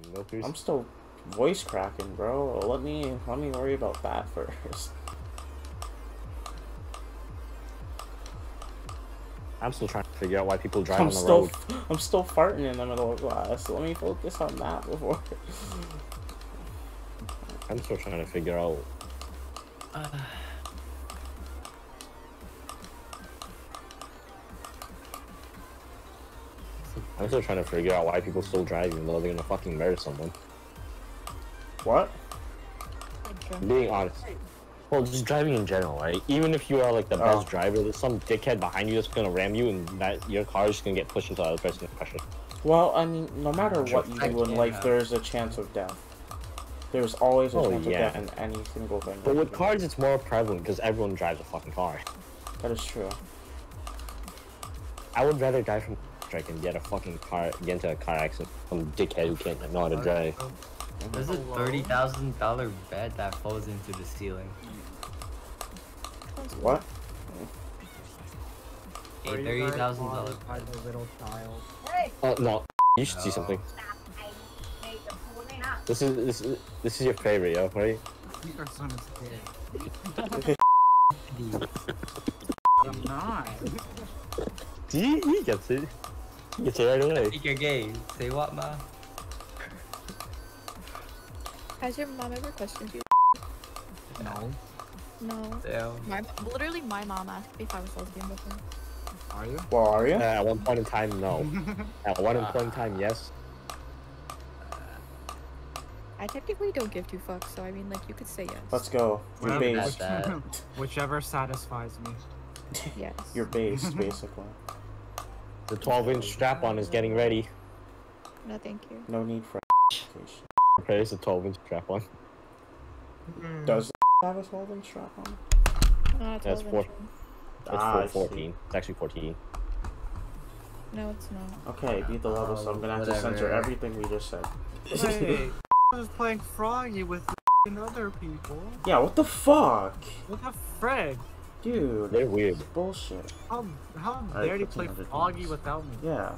some milkers. I'm still voice cracking, bro. Let me let me worry about that first. I'm still trying to figure out why people drive I'm on the still road. I'm still farting in the middle of class. Let me focus on that before. I'm still trying to figure out. Uh, I'm still trying to figure out why people still drive even though they're gonna fucking murder someone. What? I'm being honest. Well, just driving in general, right? Even if you are like the Oh. best driver, there's some dickhead behind you that's gonna ram you, and that your car is just gonna get pushed into the other person's pressure. Well, I mean, no matter what you do in can't life, there is a chance of death. There's always a Oh, chance yeah. of death in any single thing. But with you do. cars, it's more prevalent because everyone drives a fucking car. that is true. I would rather die from strike and get a fucking car, get into a car accident. Some dickhead who can't know how to drive. There's a thirty thousand dollar bed that falls into the ceiling. What? A Are you thirty guys thousand dollar bothered by little child. Oh no, you should see something. This is this is this is your favorite, yo, right? Your son is dead. I'm not. He, he gets it. He gets it right away. Take your game. Say what, ma? Has your mom ever questioned you? No. No. Damn. My, literally, my mom asked me if I was lesbian before. Are you? Well, are you? Uh, at one point in time, no. At one point in time, yes. I technically don't give two fucks, so I mean, like, you could say yes. Let's go. You're based. Whichever satisfies me. Yes. You're based, basically. The 12 inch strap on is getting ready. No, thank you. No need for education. Okay, it's a 12 inch strap on. Does have a 12 inch strap on? No, it's That's all four. eventually. It's Ah, I four- see. 14. It's actually 14. No, it's not. Okay, beat the level, so I'm gonna have to censor everything we just said. Hey, I was playing Froggy with other people. yeah, what the fuck? Look at frick? Dude, They're weird. bullshit. How, how Alright, dare you play some other Froggy games. without me? Yeah.